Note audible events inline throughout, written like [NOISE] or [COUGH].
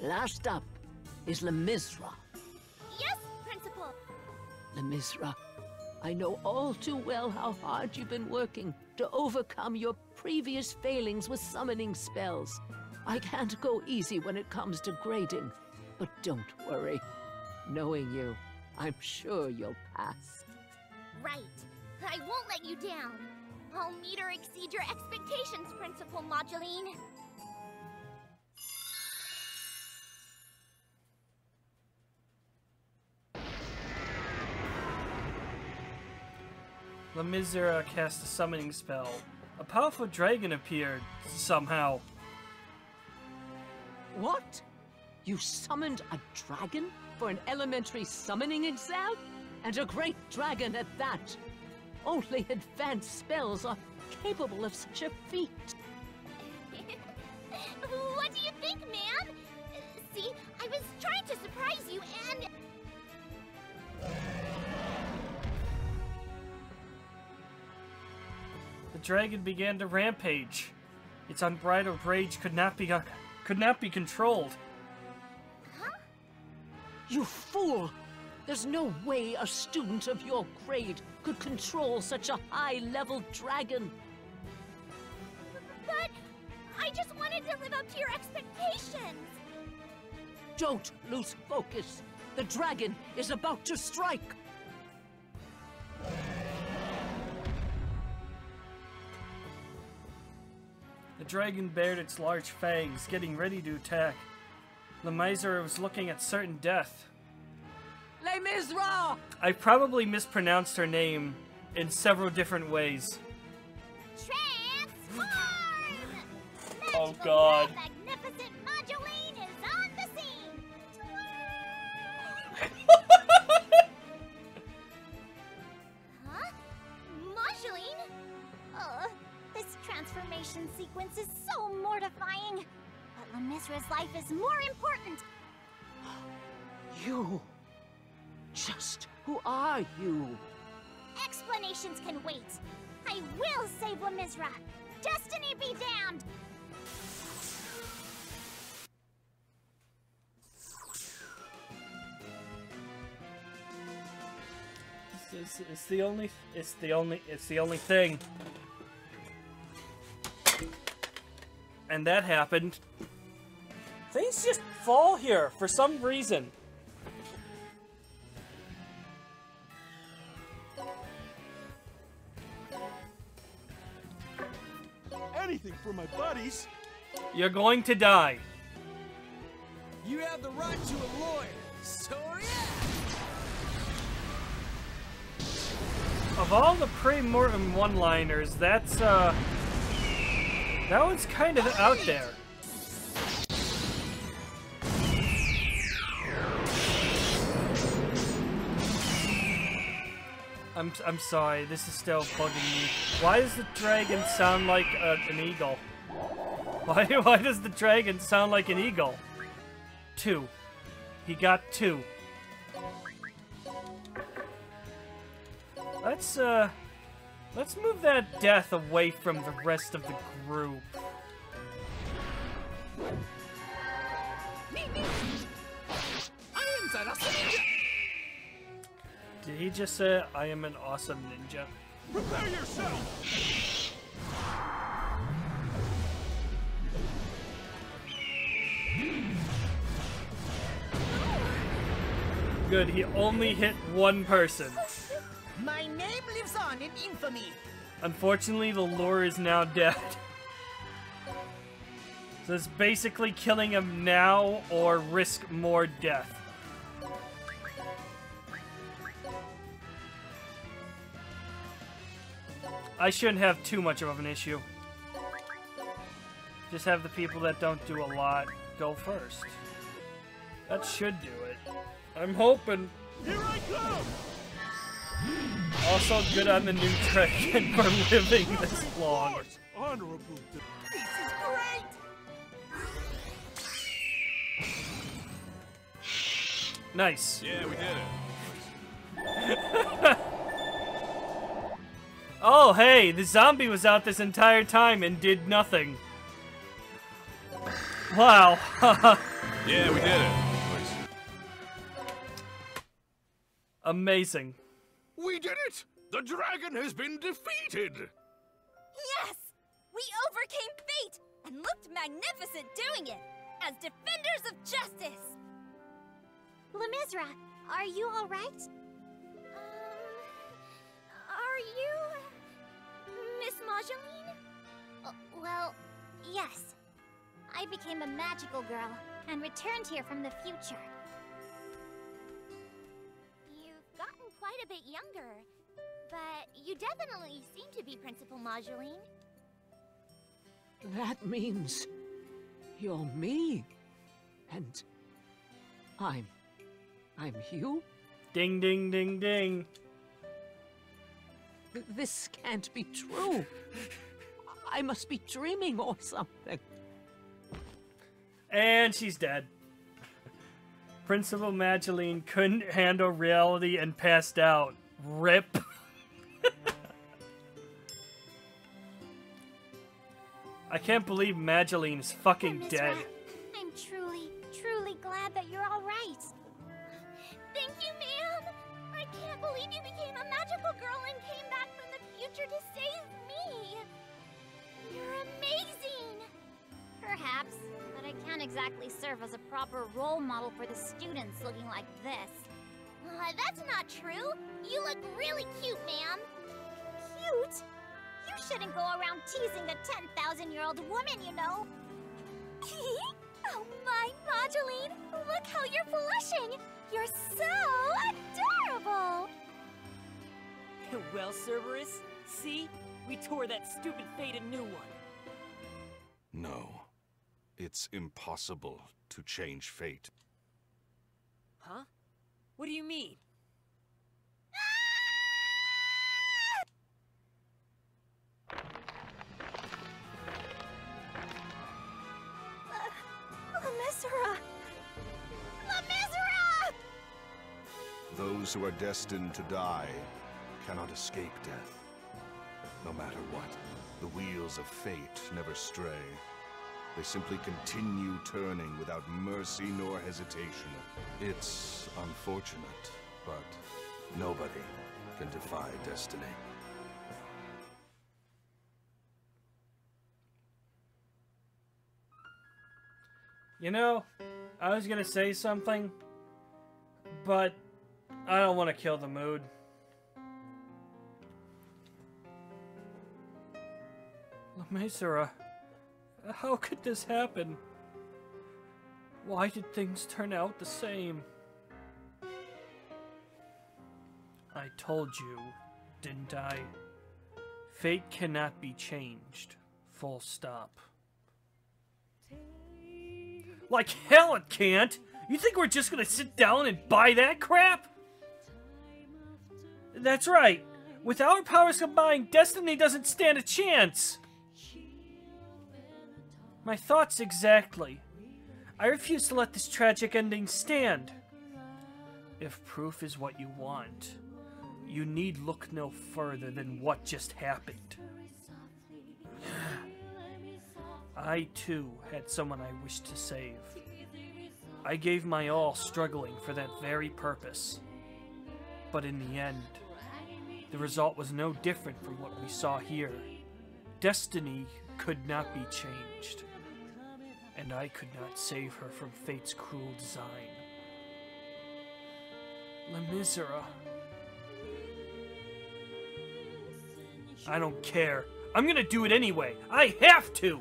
Last up is Lemizra. Yes, Principal. Lemizra, I know all too well how hard you've been working to overcome your previous failings with summoning spells. I can't go easy when it comes to grading, but don't worry. Knowing you, I'm sure you'll pass. Right. I won't let you down. I'll meet or exceed your expectations, Principal Moduline. Lemizera cast a summoning spell. A powerful dragon appeared, somehow. What? You summoned a dragon for an elementary summoning exam? And a great dragon at that! Only advanced spells are capable of such a feat. [LAUGHS] what do you think, ma'am? See, I was trying to surprise you and... dragon began to rampage. Its unbridled rage could not be uh, could not be controlled. Huh? You fool! There's no way a student of your grade could control such a high-level dragon. But I just wanted to live up to your expectations. Don't lose focus. The dragon is about to strike. The dragon bared its large fangs, getting ready to attack. The miser was looking at certain death. Les Miserables! I probably mispronounced her name in several different ways. Transform! Oh, God. Sequence is so mortifying. But Lemizra's life is more important. [GASPS] You. Just who are you? Explanations can wait. I will save Lemizra. Destiny be damned! It's, it's, it's the only. It's the only. It's the only thing. And that happened. Things just fall here for some reason. Anything for my buddies. You're going to die. You have the right to a lawyer. So yeah. Of all the pre-mortem one-liners, that's uh, that one's kind of out there. I'm I'm sorry, this is still bugging me. Why does the dragon sound like uh, an eagle? [LAUGHS] Why why does the dragon sound like an eagle? Two. He got two. Let's, uh... Let's move that death away from the rest of the group. Did he just say, I am an awesome ninja? Prepare yourself. Good, he only hit one person. My name lives on in infamy. Unfortunately, the lore is now dead. So it's basically killing him now or risk more death. I shouldn't have too much of an issue. Just have the people that don't do a lot go first. That should do it. I'm hoping. Here I come. Also, good on the new dragon [LAUGHS] for living this long. Honorable. Nice. Yeah, we did it. [LAUGHS] Oh, hey, the zombie was out this entire time and did nothing. Wow. [LAUGHS] Yeah, we did it. Amazing. We did it! The dragon has been defeated! Yes! We overcame fate and looked magnificent doing it as defenders of justice! Lemizra, are you alright? Um. Are you. Miss Mageline? Uh, well, yes. I became a magical girl and returned here from the future. You've gotten quite a bit younger, but you definitely seem to be Principal Mageline. That means you're me. And I'm. I'm you? Ding, ding, ding, ding. This can't be true. I must be dreaming or something. And she's dead. Principal Mageline couldn't handle reality and passed out. Rip. [LAUGHS] I can't believe Mageline is fucking dead. You became a magical girl and came back from the future to save me. You're amazing. Perhaps, but I can't exactly serve as a proper role model for the students looking like this. Uh, that's not true. You look really cute, ma'am. Cute? You shouldn't go around teasing a 10,000 year old woman, you know. [LAUGHS] oh my, Mageline! Look how you're blushing! You're so adorable! [LAUGHS] well, Cerberus, see? We tore that stupid fate a new one. No. It's impossible to change fate. Huh? What do you mean? Lemissera! Lemissera! Those who are destined to die cannot escape death. No matter what, the wheels of fate never stray. They simply continue turning without mercy nor hesitation. It's unfortunate, but nobody can defy destiny. You know, I was gonna say something, but I don't want to kill the mood. Lamesera, how could this happen? Why did things turn out the same? I told you, didn't I? Fate cannot be changed. Full stop. Like hell it can't! You think we're just gonna sit down and buy that crap? That's right. With our powers combined, Destiny doesn't stand a chance. My thoughts exactly. I refuse to let this tragic ending stand. If proof is what you want, you need look no further than what just happened. [SIGHS] I too had someone I wished to save. I gave my all struggling for that very purpose. But in the end, the result was no different from what we saw here. Destiny could not be changed, and I could not save her from fate's cruel design. La Misera. I don't care. I'm gonna do it anyway. I have to!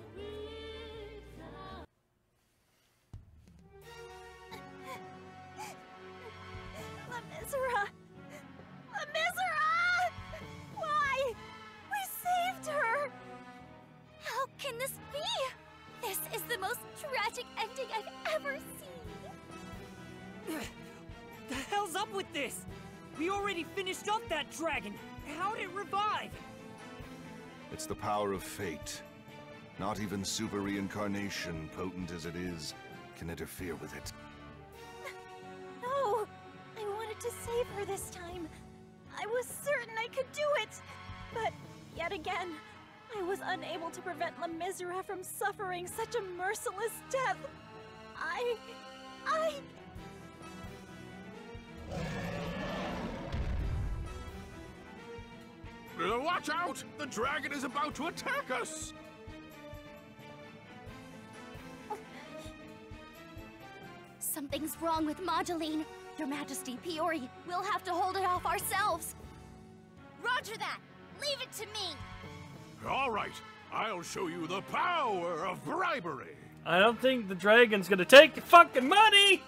This? We already finished off that dragon. How'd it revive? It's the power of fate. Not even super reincarnation, potent as it is, can interfere with it. [LAUGHS] No! I wanted to save her this time. I was certain I could do it. But yet again, I was unable to prevent La Misera from suffering such a merciless death. I. I. Watch out! The dragon is about to attack us! Something's wrong with Moduline. Your Majesty, Piyori, we'll have to hold it off ourselves. Roger that! Leave it to me! All right, I'll show you the power of bribery. I don't think the dragon's gonna take your fucking money!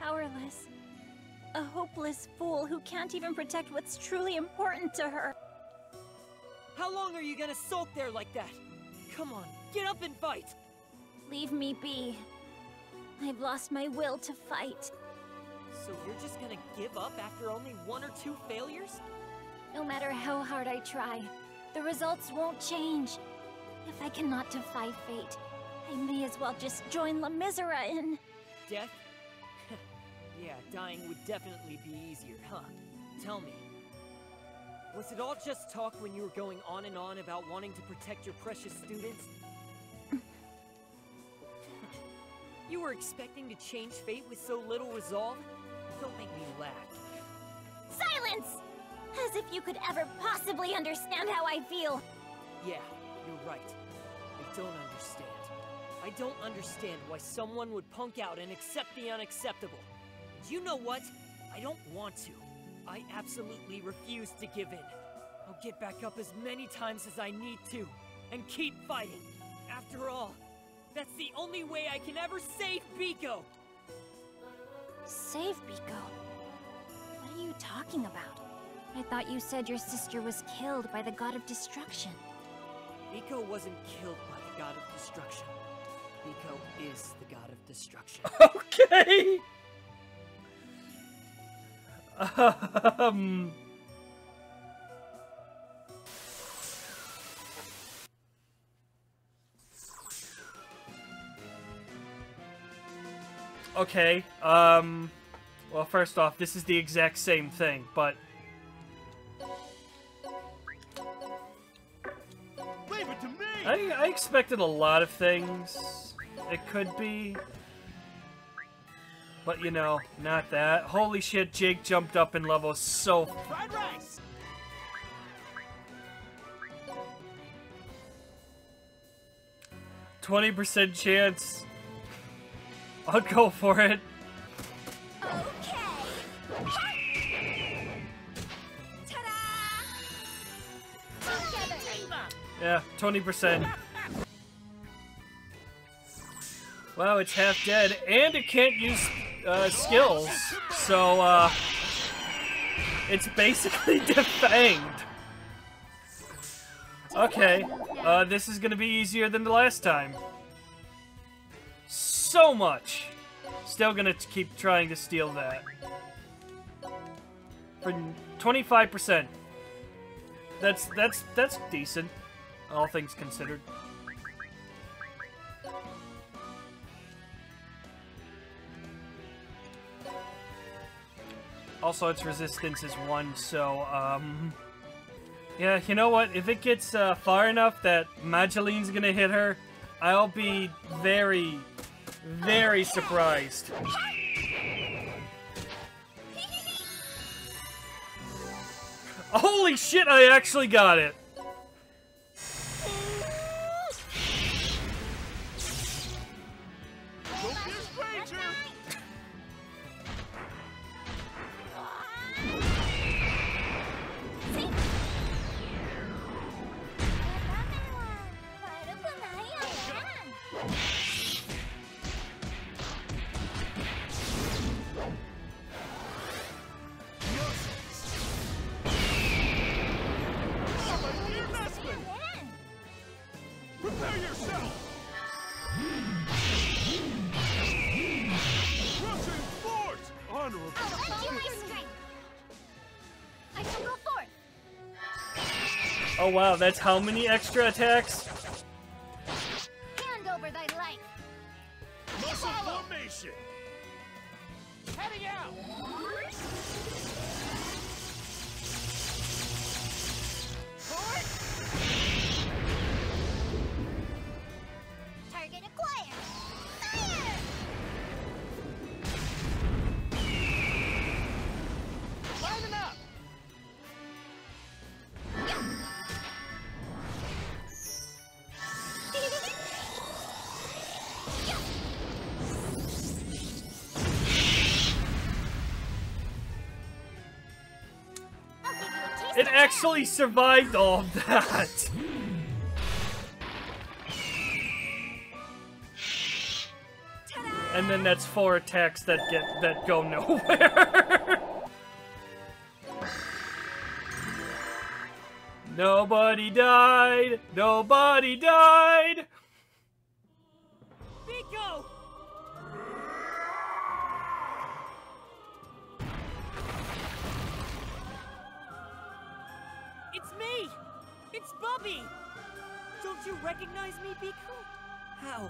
Powerless. A hopeless fool who can't even protect what's truly important to her. How long are you gonna sulk there like that? Come on, get up and fight! Leave me be. I've lost my will to fight. So you're just gonna give up after only one or two failures? No matter how hard I try, the results won't change. If I cannot defy fate, I may as well just join La Misera in. Death? Yeah, dying would definitely be easier, huh? Tell me. Was it all just talk when you were going on and on about wanting to protect your precious students? [LAUGHS] you were expecting to change fate with so little resolve? Don't make me laugh. Silence! As if you could ever possibly understand how I feel. Yeah, you're right. I don't understand. I don't understand why someone would punk out and accept the unacceptable. And you know what? I don't want to. I absolutely refuse to give in. I'll get back up as many times as I need to, and keep fighting. After all, that's the only way I can ever save Biko! Save Biko? What are you talking about? I thought you said your sister was killed by the god of destruction. Biko wasn't killed by the god of destruction. Biko is the god of destruction. [LAUGHS] Okay! Um... Okay, um... Well, first off, this is the exact same thing, but... Leave it to me! I, I expected a lot of things. It could be. But, you know, not that. Holy shit, Jake jumped up in level so... Fried rice! Twenty percent chance. I'll go for it. Okay! Ta-da! Yeah, twenty percent. Wow, it's half dead, and it can't use uh, skills, so uh, it's basically [LAUGHS] defanged. Okay, uh, this is gonna be easier than the last time. So much. Still gonna keep trying to steal that. For 25%. That's that's that's decent, all things considered. Also, its resistance is one, so um, yeah. You know what? If it gets uh, far enough that Magdalene's gonna hit her, I'll be very, very surprised. Holy shit! I actually got it. Oh wow, that's how many extra attacks? Actually survived all of that. And then that's four attacks that get that go nowhere. [LAUGHS] Nobody died. Nobody died. It's Bubby! Don't you recognize me, Biko? How?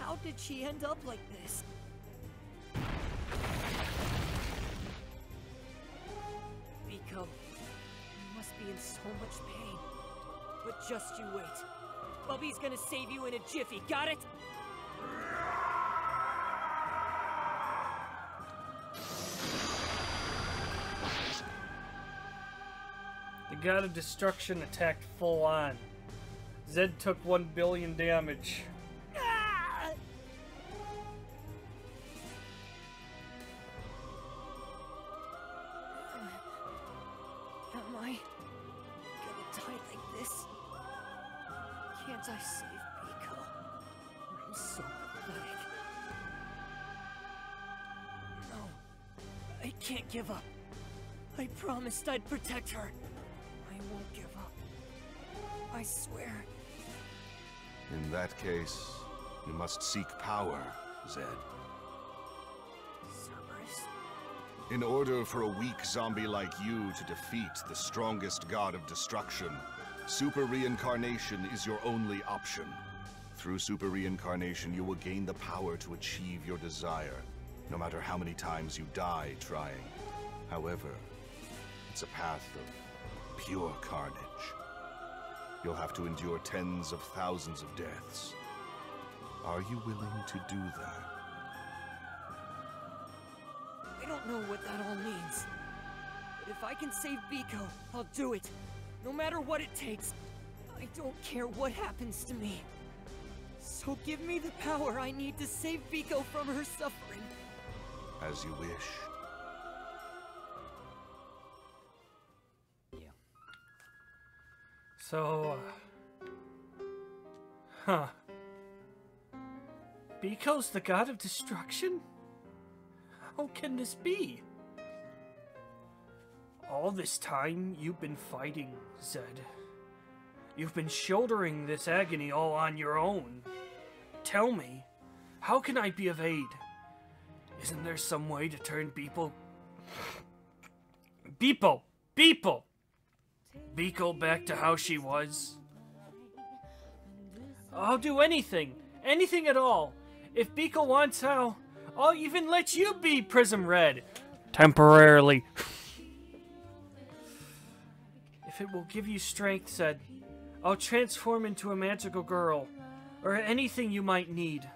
How did she end up like this? Biko, you must be in so much pain. But just you wait. Bubby's gonna save you in a jiffy, got it? God of destruction attacked full on. Zed took 1 billion damage. Am I gonna die like this? Can't I save Biko? I'm so pathetic. No, I can't give up. I promised I'd protect her. I swear. In that case, you must seek power, Zed. Cerberus. In order for a weak zombie like you to defeat the strongest god of destruction, super reincarnation is your only option. Through super reincarnation, you will gain the power to achieve your desire, no matter how many times you die trying. However, it's a path of pure carnage. You'll have to endure tens of thousands of deaths. Are you willing to do that? I don't know what that all means. But if I can save Biko, I'll do it. No matter what it takes. I don't care what happens to me. So give me the power I need to save Biko from her suffering. As you wish. So, uh, huh. Biko's the god of destruction? How can this be? All this time you've been fighting, Zed. You've been shouldering this agony all on your own. Tell me, how can I be of aid? Isn't there some way to turn Beeple... Beeple! Beeple! Biko back to how she was? I'll do anything. Anything at all. If Biko wants how, I'll even let you be Prism Red. Temporarily. if it will give you strength, said, I'll transform into a magical girl. Or anything you might need.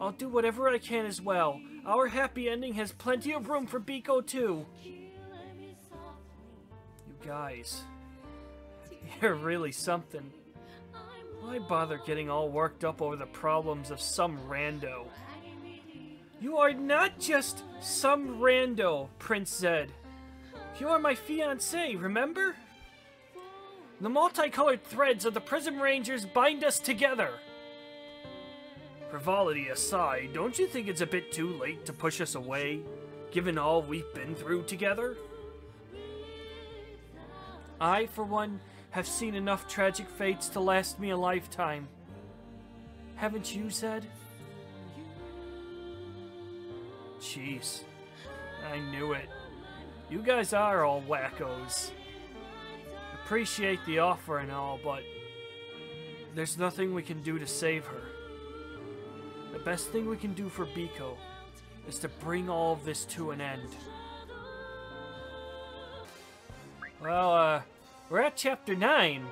I'll do whatever I can as well. Our happy ending has plenty of room for Biko too. Guys, you're really something. Why bother getting all worked up over the problems of some rando? You are not just some rando, Prince Zed. You are my fiancé, remember? The multicolored threads of the Prism Rangers bind us together. Frivolity aside, don't you think it's a bit too late to push us away, given all we've been through together? I, for one, have seen enough tragic fates to last me a lifetime. Haven't you, Zed? Jeez. I knew it. You guys are all wackos. Appreciate the offer and all, but there's nothing we can do to save her. The best thing we can do for Biko is to bring all of this to an end. Well, uh, we're at chapter 9.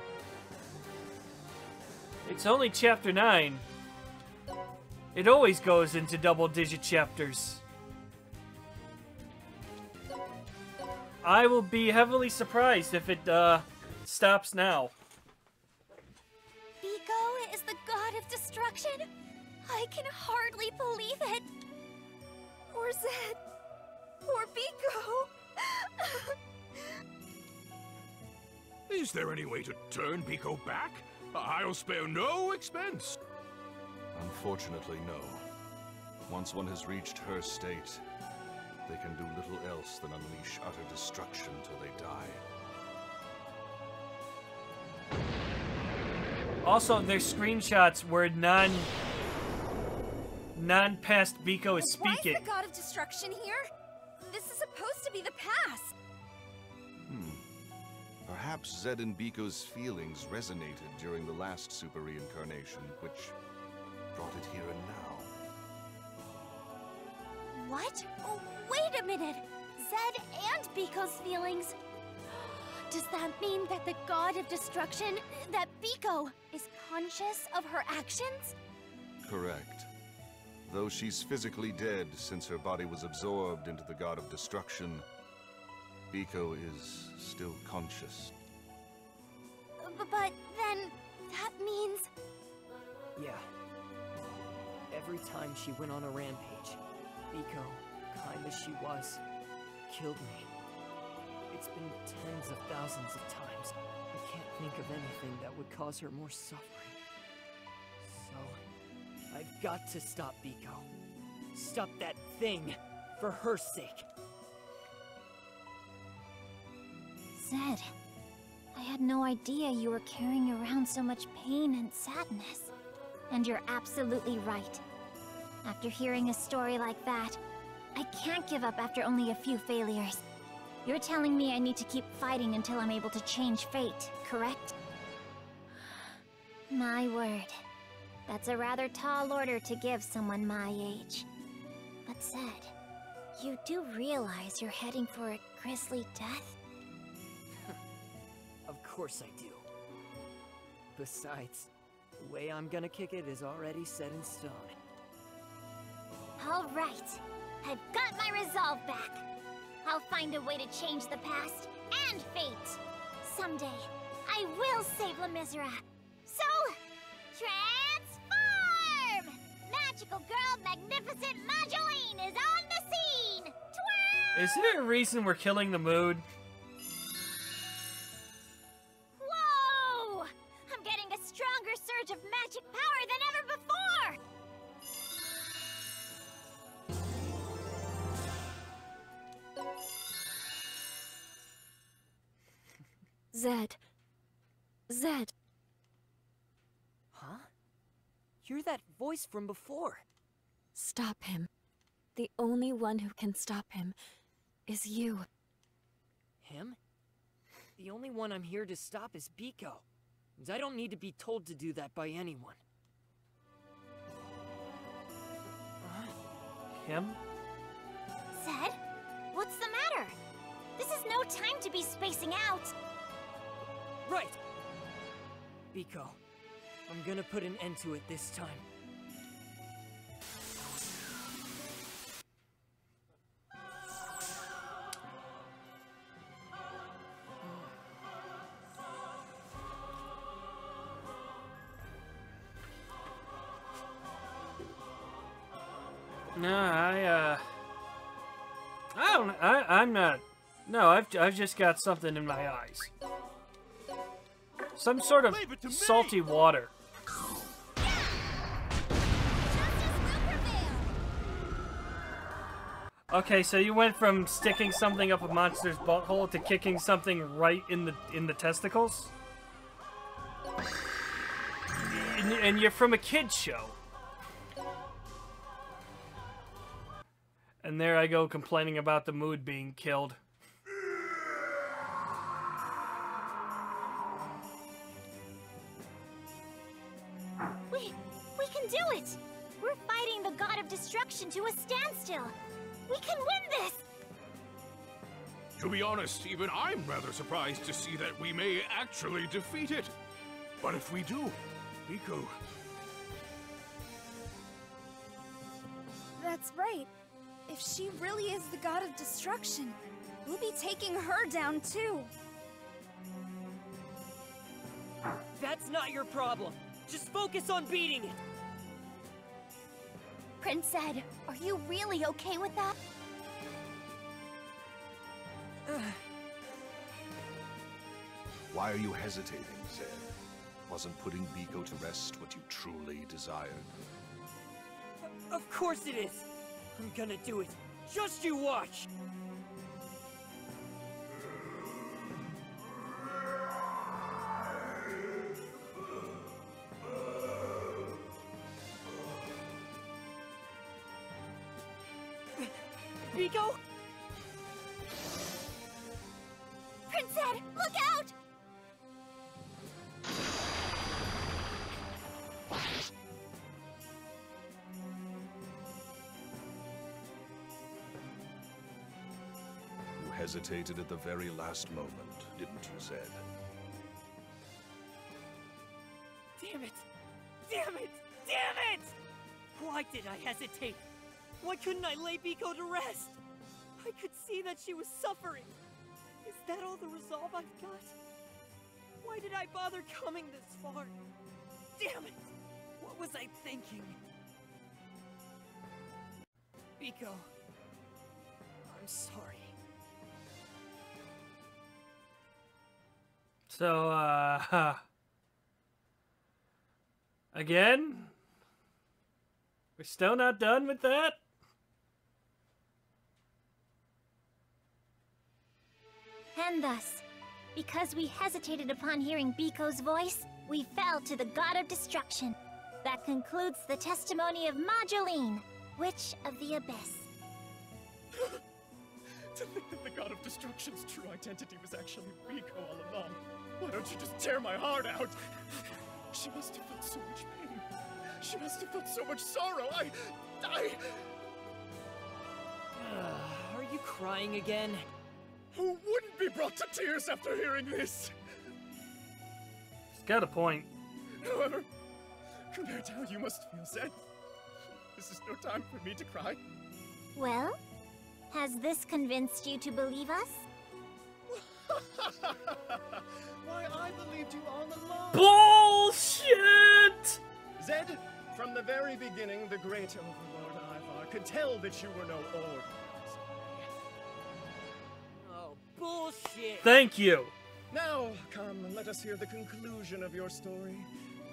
It's only chapter 9. It always goes into double digit chapters. I will be heavily surprised if it, uh, stops now. Biko is the god of destruction? I can hardly believe it. Poor Zed. Poor Biko. [LAUGHS] Is there any way to turn Biko back? I'll spare no expense. Unfortunately, no. Once one has reached her state, they can do little else than unleash utter destruction till they die. Also, there's screenshots where non non past Biko is Why speaking. is the god of destruction here? Perhaps Zed and Biko's feelings resonated during the last super reincarnation, which brought it here and now. What? Oh, wait a minute! Zed and Biko's feelings. Does that mean that the god of destruction, that Biko, is conscious of her actions? Correct. Though she's physically dead since her body was absorbed into the god of destruction, Biko is still conscious. But then, that means. Yeah. Every time she went on a rampage, Biko, kind as she was, killed me. It's been tens of thousands of times. I can't think of anything that would cause her more suffering. So, I've got to stop Biko. Stop that thing, for her sake. Zed, I had no idea you were carrying around so much pain and sadness. And you're absolutely right. After hearing a story like that, I can't give up after only a few failures. You're telling me I need to keep fighting until I'm able to change fate, correct? [SIGHS] My word. That's a rather tall order to give someone my age. But said, you do realize you're heading for a grisly death? Of course I do. Besides, the way I'm gonna kick it is already set in stone. All right. I've got my resolve back. I'll find a way to change the past and fate. Someday, I will save La Misera. So, transform! Magical girl Magnificent Mageline is on the scene! Twirl! Is there a reason we're killing the mood? Voice from before. Stop him. The only one who can stop him is you. Him? The only one I'm here to stop is Biko. And I don't need to be told to do that by anyone. Him? Zed? What's the matter? This is no time to be spacing out. Right! Biko, I'm gonna put an end to it this time. I've just got something in my eyes. Some sort of to me. salty water. Okay, so you went from sticking something up a monster's butthole to kicking something right in the in the testicles. And, and you're from a kids show. And there I go complaining about the mood being killed. Can win this! To be honest, even I'm rather surprised to see that we may actually defeat it. But if we do, Biko, That's right. If she really is the god of destruction, we'll be taking her down too. That's not your problem. Just focus on beating it. Prince Zed, are you really okay with that? Why are you hesitating, Zed? Wasn't putting Biko to rest what you truly desired? Of course it is! I'm gonna do it. Just you watch! Hesitated at the very last moment, didn't you, Zed? Damn it! Damn it! Damn it! Why did I hesitate? Why couldn't I lay Biko to rest? I could see that she was suffering. Is that all the resolve I've got? Why did I bother coming this far? Damn it! What was I thinking? Biko, I'm sorry. So, uh, [LAUGHS] again, we're still not done with that. And thus, because we hesitated upon hearing Biko's voice, we fell to the god of destruction. That concludes the testimony of Mageline, Witch of the Abyss. [LAUGHS] To think that the god of destruction's true identity was actually Rico all along. Why don't you just tear my heart out? She must have felt so much pain. She must have felt so much sorrow. I. I. Ah, are you crying again? Who wouldn't be brought to tears after hearing this? He's got a point. However, compared to how you must feel, Zed, this is no time for me to cry. Well, has this convinced you to believe us? [LAUGHS] Why, I believed you all along. Bullshit! Zed, from the very beginning, the great Overlord Ivar could tell that you were no ordinary. Oh, bullshit! Thank you. Now, come, let us hear the conclusion of your story.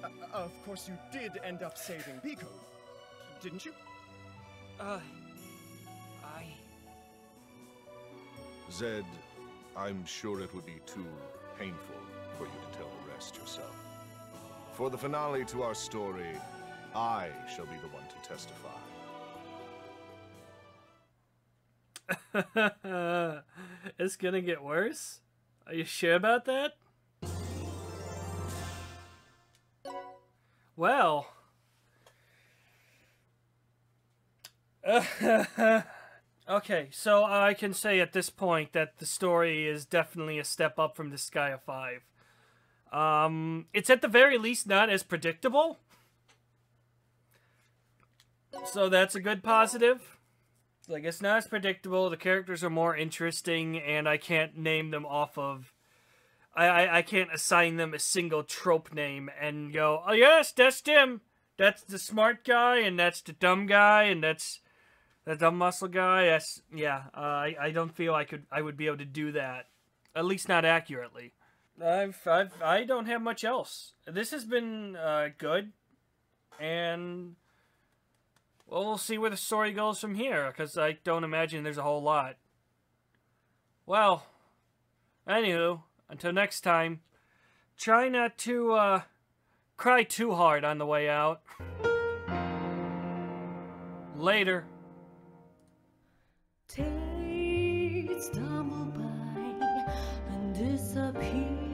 Uh, of course, you did end up saving Biko, didn't you? Uh, I... Zed, I'm sure it would be too painful for you to tell the rest yourself. For the finale to our story, I shall be the one to testify. [LAUGHS] it's gonna get worse? Are you sure about that? Well. [LAUGHS] okay, so I can say at this point that the story is definitely a step up from Disgaea 5. Um, it's at the very least not as predictable. So that's a good positive. Like, it's not as predictable, the characters are more interesting, and I can't name them off of... I, I, I can't assign them a single trope name and go, oh yes, that's Tim! That's the smart guy, and that's the dumb guy, and that's the dumb muscle guy. That's, yeah, uh, I, I don't feel I could, I would be able to do that. At least not accurately. I've, I've, I don't have much else. This has been, uh, good, and... Well, we'll see where the story goes from here, because I don't imagine there's a whole lot. Well, anywho, until next time, try not to, uh, cry too hard on the way out. Later. Days stumble by and disappear.